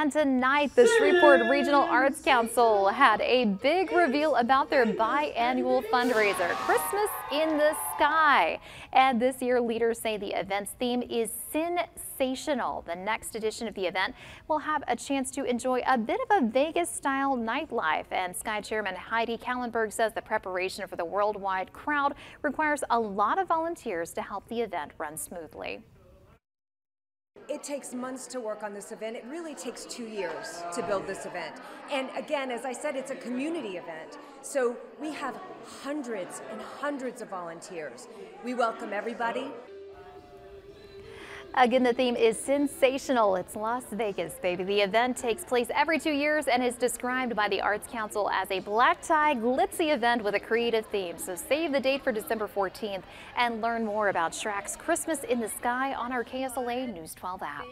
And tonight, the Shreveport Regional Arts Council had a big reveal about their biannual fundraiser, Christmas in the Sky. And this year, leaders say the event's theme is sensational. The next edition of the event will have a chance to enjoy a bit of a Vegas-style nightlife. And Sky Chairman Heidi Kallenberg says the preparation for the worldwide crowd requires a lot of volunteers to help the event run smoothly. It takes months to work on this event. It really takes two years to build this event. And again, as I said, it's a community event. So we have hundreds and hundreds of volunteers. We welcome everybody. Again, the theme is sensational. It's Las Vegas, baby. The event takes place every two years and is described by the Arts Council as a black tie, glitzy event with a creative theme. So save the date for December 14th and learn more about SRAC's Christmas in the Sky on our KSLA News 12 app.